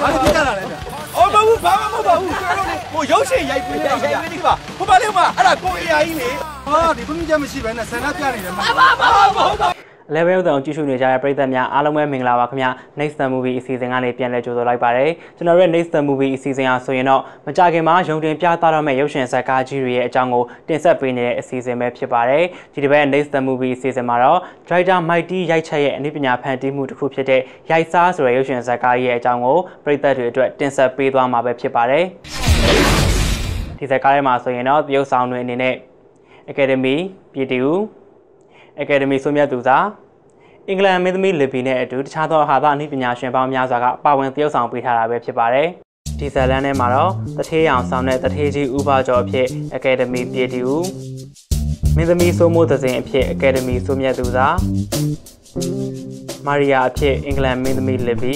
ဟာဘာလို့ပြကြတာလဲဗျအော်မဟုတ်ဘာမှမဟုတ်ပါဘူးကျွန်တော်တို့ဟိုရုပ်ရှင်ရိုက်ပြီးရိုက်ရိုက်ပြီးပါဟိုပါလေမအဲ့ဒါကိုအေယာကြီးလေဟာဒီခွင့်ချက်မရှိဘဲနဲ့ဆန္ဒပြနေတယ်မဟုတ်ပါဘူး မဟုတ်ပါ level ဥဒ္ဒောင်ကြည့်ရှုနေကြတဲ့ပရိသတ်များအားလုံးပဲမင်္ဂလာပါခင်ဗျာ next the movie အစီအစဉ်ကနေပြန်လည်ကြိုဆိုလိုက်ပါတယ်ကျွန်တော်တို့ရဲ့ next the movie အစီအစဉ်အားဆိုရင်တော့မကြခင်မှာရုံတင်ပြသတော့မယ့်ရုပ်ရှင်ဇာတ်ကားကြီးတွေရဲ့အကြောင်းကိုတင်ဆက်ပေးနေတဲ့အစီအစဉ်ပဲဖြစ်ပါတယ်ဒီတစ်ပတ် next the movie အစီအစဉ်မှာတော့ director Mighty ရိုက်ချက်ရဲ့အနည်းပညာဖန်တီးမှုတစ်ခုဖြစ်တဲ့ရိုက်စားဆိုတဲ့ရုပ်ရှင်ဇာတ်ကားကြီးရဲ့အကြောင်းကိုပရိသတ်တွေအတွက်တင်ဆက်ပေးသွားမှာပဲဖြစ်ပါတယ်ဒီဇာတ်ကားထဲမှာဆိုရင်တော့တရုတ်ဆောင်တွေအနေနဲ့ Academy ပြည်တူ Academy ဆိုမြတ်သူစာ အင်္ဂလန်မင်းသမီးလီဘီနဲ့အတူတခြားသောဟာသအနည်းပညာရှင်ပေါင်းများစွာကပါဝင်သရုပ်ဆောင်ပေးထားတာပဲဖြစ်ပါတယ်။ဒီဇာတ်လမ်းထဲမှာတော့တထေးရောင်ဆောင်တဲ့တထေးကြီးဥပကျော်အဖြစ် Academy ပြည်တူမင်းသမီးစိုးမိုးသစဉ်အဖြစ် Academy ဆိုမြတ်သူစာမာရီယာအဖြစ်အင်္ဂလန်မင်းသမီးလီဘီ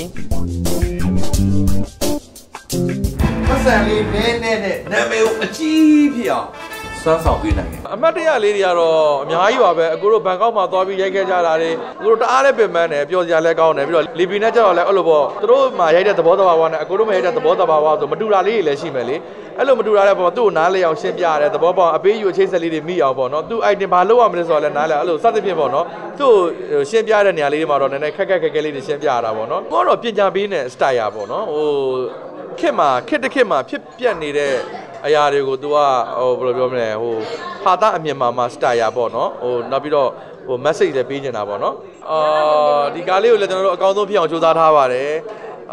ပတ်စံလေးနည်းနည်းနဲ့နာမည်ကိုအကြီးဖြစ်အောင် စွမ်းဆောင်ပေးနိုင်တယ်အမတ်တရလေးတွေကတော့အများကြီးပါပဲအကိုတို့ဘန်ကောက်မှာသွားပြီးရိုက်ခဲ့ကြတာတွေအကိုတို့တအားလည်းပင်ပန်းတယ်ပျော်စရာလည်းကောင်းတယ်ပြီးတော့လီဘီနဲ့ကျတော့လည်းအဲ့လိုပေါ့သူတို့မှာရိုက်တဲ့သဘောတဘာဝနဲ့အကိုတို့မှာရိုက်တဲ့သဘောတဘာဝဆိုမတူတာလေးတွေလည်းရှိမယ်လေအဲ့လိုမတူတာတဲ့ပုံသူ့ကိုနားလေအောင်ရှင်းပြရတယ်သဘောပေါက်အပေးယူအချိတ်ဆက်လေးတွေမိအောင်ပေါ့နော်သူ့ item ဘာလုပ်ရမလဲဆိုတော့လည်းနားလေအဲ့လိုစသဖြင့်ပေါ့နော်သူ့ကိုရှင်းပြတဲ့နေရာလေးတွေမှာတော့နည်းနည်းခက်ခက်ခက်ခဲလေးတွေရှင်းပြရတာပေါ့နော်ကိုကတော့ပညာပေးတဲ့ style อ่ะပေါ့နော်ဟိုခစ်မှာခစ်တစ်ခစ်မှာဖြစ်ပြက်နေတဲ့ အရာတွေကို तू ကဟိုဘယ်လိုပြောမလဲဟိုဟာတာအမြင်မှာမှာ style อ่ะပေါ့နော်ဟိုနောက်ပြီးတော့ဟို message လည်းပေးနေတာပေါ့နော်အာဒီကားလေးကိုလည်းကျွန်တော်တို့အကောင်းဆုံးဖြစ်အောင်စူးစမ်းထားပါတယ်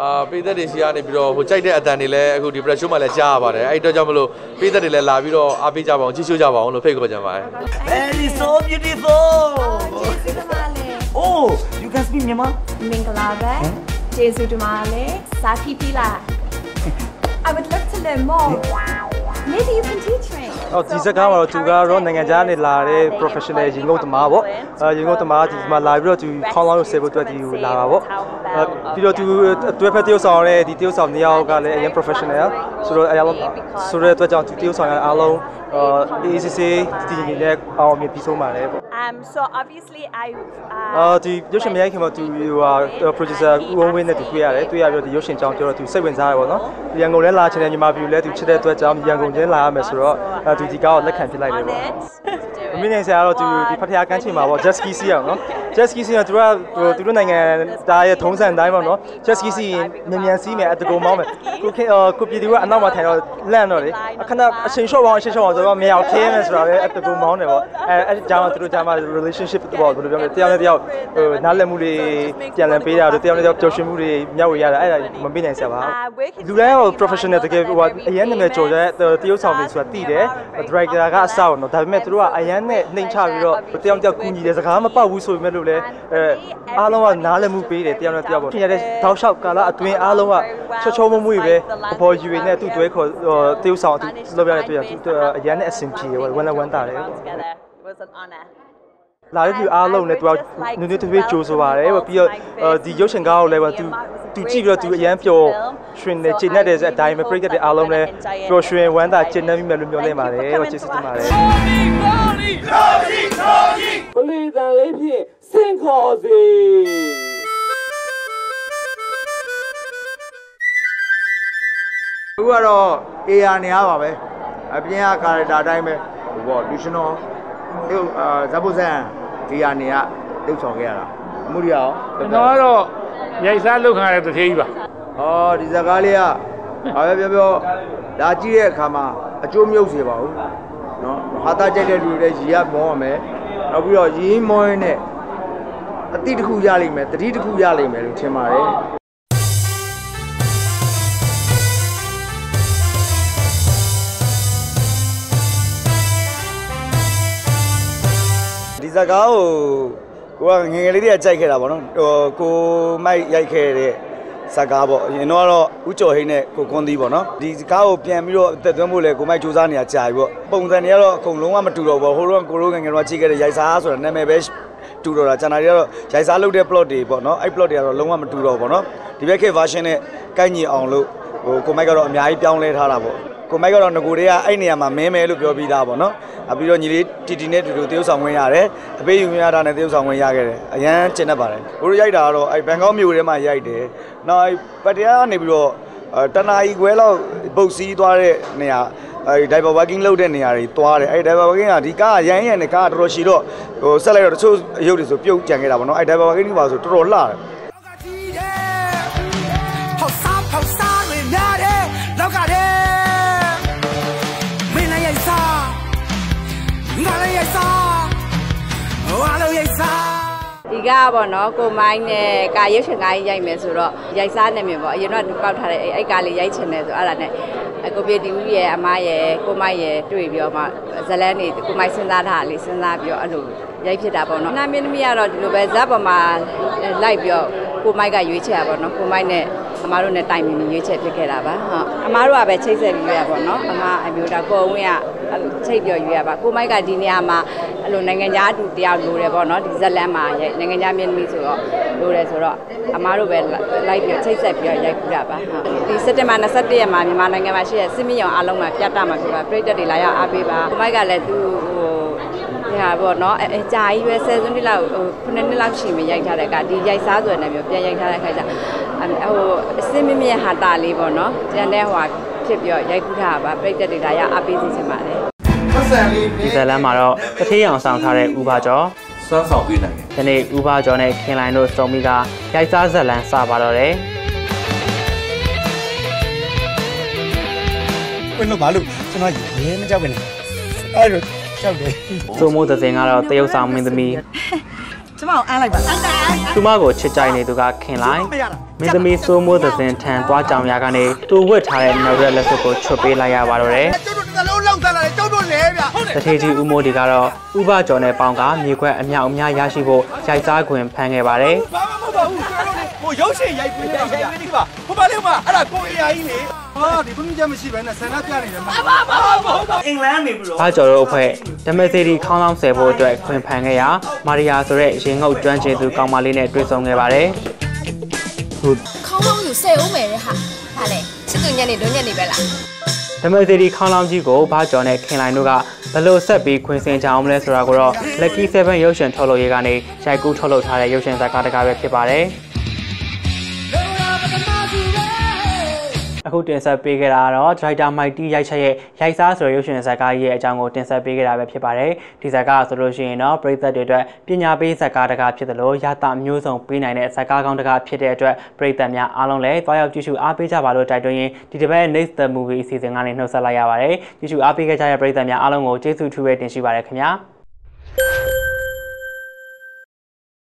အာပိသက်တွေရှိကနေပြီးတော့ဟိုကြိုက်တဲ့အတန်တွေလည်းအခုဒီ pressure မှာလည်းကြားရပါတယ်အဲ့အတွက်ကြောင့်မလို့ပိသက်တွေလည်းလာပြီးတော့အားပေးကြပါအောင်ကြည့်ရှုကြပါအောင်လို့ဖိတ်ခေါ်ကြပါတယ် Very so beautiful ကျေးဇူးတင်ပါတယ် Oh you can speak Myanmar မင်္ဂလာပါကျေးဇူးတင်ပါတယ်စာခီပီလာ I would love to learn more maybe you can teach me ဟောဒီစကားမှာတော့သူကတော့နိုင်ငံခြားနေလာတဲ့ professional ရေငုပ်သမားပေါ့အဲရေငုပ်သမားဒီမှာလာပြီးတော့သူခေါင်းလောင်းကိုဆယ်ဖို့အတွက်ဒီကိုလာတာပေါ့အဲပြီးတော့သူတွဲဖက်တရုပ်ဆောင်တဲ့ဒီတရုပ်ဆောင်နှစ်ယောက်ကလည်းအရင် professional ဆိုတော့အဲအားလုံးဆိုတဲ့အတွက်ကြောင့်သူတရုပ်ဆောင်ရအားလုံးအာ ACC တည်ငြိမ်တဲ့အောင်မြင်ပြီးဆုံးပါတယ်ပေါ့ um so obviously I အာဒီရုပ်ရှင်မရိုက်ခင်မှာသူဟိုဟာ producer ဦးဝင်းဝင်းနဲ့သူတွေ့ရတယ်တွေ့ရပြီးတော့ဒီရုပ်ရှင်ကြောင်းပြောတော့သူစိတ်ဝင်စားတယ်ပေါ့နော်ရန်ကုန်လည်းလာချင်တယ်ညီမပြူလည်းသူချစ်တဲ့အတွက်ကြောင့်ရန်ကုန်ချင်းလာရမယ်ဆိုတော့အဲသူဒီကားကိုလက်ခံပြလိုက်တယ်ပေါ့အမင်းနိုင်ဆရာကတော့သူဒီဖတ်တရားကန်းချင်မှာပေါ့ jet ski စီးအောင်နော် jet ski စီးရင်သူကသူတို့နိုင်ငံသားရဲ့ထုံးစံတိုင်းပေါ့နော် jet ski စီးရင်မြန်မြန်စီးမယ်အတကူမောင်းမယ်ကိုခေကိုပြည်သူကအနောက်မှာထိုင်တော့လန့်တော့လေအခဏအချိန်လျှော့ပါအောင်အချိန်လျှော့ပါအောင်ဆိုတော့မြေအောင်ခင်းမယ်ဆိုတာပဲအတကူမောင်းတယ်ပေါ့အဲအဲ့ဒီကြောင့်သူတို့ကြားမှာ relationship ပေါ့ဘယ်လိုပြောမလဲတရားနဲ့တရားဟိုနားလည်မှုတွေပြန်လည်ပေးတာတို့တရားနဲ့တရားပျော်ရွှင်မှုတွေမျှဝေရတာအဲ့ဒါမပေးနိုင်ဆရာပါလူတိုင်းကတော့ professional တကယ်ဟိုအရန်နာမည်ကျော်တဲ့တရုပ်ဆောင်တွေဆိုတာတည်တယ် director ကအစတော့နော်ဒါပေမဲ့သူတို့ကအရန်နဲ့နှိမ်ချပြီးတော့တယောက်တယောက်ကူညီတယ်စကားမပေါက်ဘူးဆိုပေမဲ့လို့လည်းအဲအားလုံးကနားလည်မှုပေးတယ်တယောက်နဲ့တယောက်ပေါ့ဖြစ်ရတဲ့တောက်လျှောက်ကာလအတွင်းအားလုံးကချောချောမွေ့မွေ့ပဲအပေါ်ယူရင်းနဲ့သူ့တွဲခေါ်တရုပ်ဆောင်သူလုပ်ရတဲ့တွေ့ရသူအရန်နဲ့အဆင်ပြေဝမ်းလည်းဝမ်းသာတယ် together it was an honor လာတဲ့သူအားလုံးလည်းသူကနည်းနည်းတစ်ပြေးကြိုးဆိုပါတယ်ပြီးတော့ဒီရုပ်ရှင်ကားကိုလည်းသူသူကြည့်ပြီးတော့သူအရန်ပျော်ရွှင်နေချိန်နဲ့တဲ့အတိုင်းပဲပြိတ္တတွေအားလုံးလည်းပျော်ရွှင်ဝမ်းသာကျင့်နေပြီမယ်လို့ပြောနေပါတယ်ဟောကျေးဇူးတင်ပါတယ်ပလီတန်လေး ဖြင့်စင်ခေါ်စီ အခုကတော့ AR နေရပါပဲအပြင်က character အတိုင်းပဲဟိုပေါ့လူရှင်တော်ဒီအာဇဘုဇန်ဒီရနေရတုတ်ဆောင်ခဲ့ရတာအမှုရအောင် ကျွန်တော်ကတော့ရိုက်စားလုပ်ခံရတဲ့တစ်သေးကြီးပါ ဩဒီဇာကားလေးကဘာပဲပြောပြောလာကြည့်တဲ့အခါမှာအကျိုးမြုပ်စေပါဘူးเนาะဟာတာကြိုက်တဲ့လူတွေလည်းရီရမောရမယ်နောက်ပြီးတော့ရင်းမောရင်းနဲ့ အတိတစ်ခုရလိမ့်မယ်တတိတစ်ခုရလိမ့်မယ်လို့ထင်ပါတယ်ဒီဇာကားကိုကိုကငယ်ငယ်လေးတည်းကကြိုက်ခဲ့တာပေါ့နော်ဟိုကိုမိုက်ရိုက်ခဲ့တဲ့ဇာကားပေါ့အရင်တော့ကတော့ဥကျော်ဟိန်းနဲ့ကိုကွန်သီးပေါ့နော်ဒီကားကိုပြန်ပြီးတော့အသက်သွင်းဖို့လဲကိုမိုက်စူးစမ်းနေတာကြာပြီပေါ့ပုံစံတွေကတော့အကုန်လုံးဝမတူတော့ဘူးဟိုတော့ကိုရိုးငယ်ငယ်တော့ချိန်ခဲ့တဲ့ရိုက်စားဆိုတာနာမည်ပဲ တူတော့တာကျန်တာတွေကတော့ရိုက်စားလုပ်တဲ့ plot တွေပေါ့နော်အဲ့ plot တွေကတော့လုံးဝမတူတော့ဘူးပေါ့နော်ဒီဘက်ခေတ် version နဲ့ကိုက်ညီအောင်လို့ဟိုကိုမိုက်ကတော့အများကြီးပြောင်းလဲထားတာပေါ့ကိုမိုက်ကတော့ငကိုတွေကအဲ့နေရာမှာမင်းမဲလို့ပြောပြီးသားပေါ့နော်အပြီးတော့ညီလေးတီတီနဲ့တူတူတရုပ်ဆောင်ဝင်ရတယ်အပေးယူမြတာနဲ့တရုပ်ဆောင်ဝင်ရခဲ့တယ်အရန်ကျင်တတ်ပါတယ်ကိုတို့ရိုက်တာကတော့အဲ့ဘန်ကောက်မြို့ထဲမှာရိုက်တယ်နောက်အဲ့ပတရားကနေပြီးတော့တနာကြီးခွဲလောက်ပုတ်စည်းသွားတဲ့နေရာ အဲဒီ diaper working လုပ်တဲ့နေရာတွေသွားတယ်အဲဒီ diaper working ကဒီကားကရိုင်းရံနေကားကတော်တော်ရှည်တော့ဟိုဆက်လိုက်တော့တချို့အယုတ်တွေဆိုပြုတ်ကြံခဲ့တာပေါ့နော်အဲဒီ diaper working ကပါဆိုတော်တော်လှတယ်ဒီကပေါ့နော်ကိုမိုင်းနဲ့ကာရုပ်ရှင်ကားကြီးရိုက်မယ်ဆိုတော့ရိုက်စားနေမြင်ပေါ့အရင်တော့ကောက်ထားတဲ့အဲ့ကားလေးရိုက်ချင်တယ်ဆိုအဲ့ဒါနဲ့ ကိုပြေတီဦးရဲ့အမရဲ့ကိုမိုင်းရဲ့တွေ့ပြီးတော့မှဇလန်းနေကိုမိုင်းစဉ်းစားထားတာလေးစဉ်းစားပြီးတော့အဲ့လိုရိုက်ဖြစ်တာပေါ့နော်နာမင်းသမီးကတော့ဒီလိုပဲဇက်ပေါ်မှာလိုက်ပြီးတော့ကိုမိုက်ကရွေးချယ်တာပေါ့နော်ကိုမိုက်နဲ့ အမားတို့နဲ့တိုင်ပင်ပြီးရွေးချယ်ဖြစ်ခဲ့တာပါဟုတ်အမားတို့ကပဲချိတ်ဆက်ပြီးရွေးရပါတော့အမအမျိုးသားကိုအဝင်းကအဲ့လိုချိတ်ပြီးရွေးရပါကိုမိုက်ကဒီနေရာမှာအဲ့လိုနိုင်ငံသားအတူတယောက်လိုတယ်ပေါ့နော်ဒီဇက်လန်မှာရိုက်နိုင်ငံသားမြင့်မီဆိုတော့လိုတယ်ဆိုတော့အမားတို့ပဲလိုက်ပြီးချိတ်ဆက်ပြီးရိုက်ခုတာပါဟုတ်ဒီစက်တင်ဘာ21ရက်မှာမြန်မာနိုင်ငံမှာရှိတဲ့စစ်မြေရောင်အားလုံးမှာပြတ်တာမှာဖြစ်ပါပြည်သက်တွေလာရောက်အားပေးပါကိုမိုက်ကလည်းသူဟိုညာပေါ့နော်အဲအကြာကြီးပဲဆယ်စုနှစ်လောက်ဟိုခုနှစ်နှစ်လောက်ရှိမှရိုက်ထားတဲ့ကဒီရိုက်စားဆိုတဲ့မျိုးပြန်ရိုက်ထားတဲ့ခါကျ ဟိုအစင်းမမြင့်ဟာတာလေးပေါ့နော်ကျန်တဲ့ဟိုဖြစ်ပြီးရိုက်ကူးထားတာပါပြိတ္တတွေဒါရအားပေးစီချင်ပါတယ်ပတ်စံလေးဒီဇလန်မှာတော့တထေးအောင်ဆောင်ထားတဲ့ဥပါကျော်စွမ်းဆောင်ပေးနိုင်တယ်ဒီနေ့ဥပါကျော်နဲ့ခင်လိုင်တို့စုံပြီးကရိုက်စားဇလန်စပါတော့တယ်ဘယ်လိုဘာလို့ကျွန်တော်ရဲမကြောက်ကနေအဲ့လိုကြောက်တယ်စိုးမိုးသစင်ကတော့တရုတ်ဆောင်မင်းသမီးကျမကိုအားလိုက်ပါအားလိုက်သူမကိုချစ်ကြိုက်နေသူကခင်လိုင် မင်းသမီးစိုးမိုးသစင်ထံသွားကြောင်ရကနေတူဝတ်ထားတဲ့နောက်ရက်လက်စွပ်ကိုချွတ်ပေးလိုက်ရပါတော့တယ်ကျုပ်တို့တစ်လုံးလောက်သားလာတယ်ကျုပ်တို့လဲဗျဟုတ်တယ်တထေကြီးဦးမိုးဒီကတော့ဥပကျော်နဲ့ပေါင်းကမြေခွက်အမြောက်အများရရှိဖို့ရိုက်စားခွင့်ဖန်ခဲ့ပါတယ်ဘာမှမဟုတ်ပါဘူးကျွန်တော်တို့ဟိုရုပ်ရှင်ရိုက်ပြီးရိုက်ရိုက်ပြီးဒီပါဟိုပါလေမှာအဲ့ဒါကိုအေးအာကြီးလေဟာဒီဘုန်းကြီးမရှိဘဲနဲ့ဆန္ဒပြနေတယ်မဟုတ်ပါဘူးမဟုတ်ပါဘူးအင်္ဂလန်နေပြီးတော့။အားကျော်တို့အဖွဲ့ဓမ္မစေတီခေါင်းလောင်းဆယ်ဖို့အတွက်ခွင့်ဖန်ခဲ့ရာမာရီယာဆိုတဲ့ရင်ငုတ်ကျွမ်းကျင်သူကောင်မလေးနဲ့တွေ့ဆုံခဲ့ပါတယ်။ ခေါင်းလုံးယူဆဲဦးမယ်တဲ့ဟာဟာလေချစ်သူညက်နေတို့ညက်နေပဲလားဓမ္မစေတီခေါင်းလောင်းကြီးကိုဘာကျော်နဲ့ခင်လိုင်တို့ကဘယ်လိုဆက်ပြီးခွင့်စင်ကြအောင်မလဲဆိုတာကိုတော့ Lucky 7ရုပ်ရှင်ထုတ်လုပ်ရေးကနေရိုက်ကူးထုတ်လုပ်ထားတဲ့ရုပ်ရှင်ဇာတ်ကားတစ်ကားပဲဖြစ်ပါတယ်။ အခုတင်ဆက်ပေးခဲ့တာကတော့ဒရိုက်တာမိုက်တီရိုက်ချက်ရဲ့ရိုက်စားဆိုတဲ့ရုပ်ရှင်ဇာတ်ကားရဲ့အကြောင်းကိုတင်ဆက်ပေးခဲ့တာပဲဖြစ်ပါတယ်ဒီဇာတ်ကားဆိုလို့ရှိရင်တော့ပရိသတ်တွေအတွက်ပညာပေးဇာတ်ကားတစ်ကားဖြစ်တယ်လို့ရတာမျိုးစုံပေးနိုင်တဲ့ဇာတ်ကားကောင်းတစ်ကားဖြစ်တဲ့အတွက်ပရိသတ်များအားလုံးလည်းတွားရောက်ကြည့်ရှုအားပေးကြပါလို့တိုက်တွန်းရင်းဒီတစ်ပတ် Next the Movie အစီအစဉ်ကနေနှုတ်ဆက်လိုက်ရပါတယ်ကြည့်ရှုအားပေးခဲ့ကြတဲ့ပရိသတ်များအားလုံးကိုကျေးဇူးထူးပဲတင်ရှိပါတယ်ခင်ဗျာ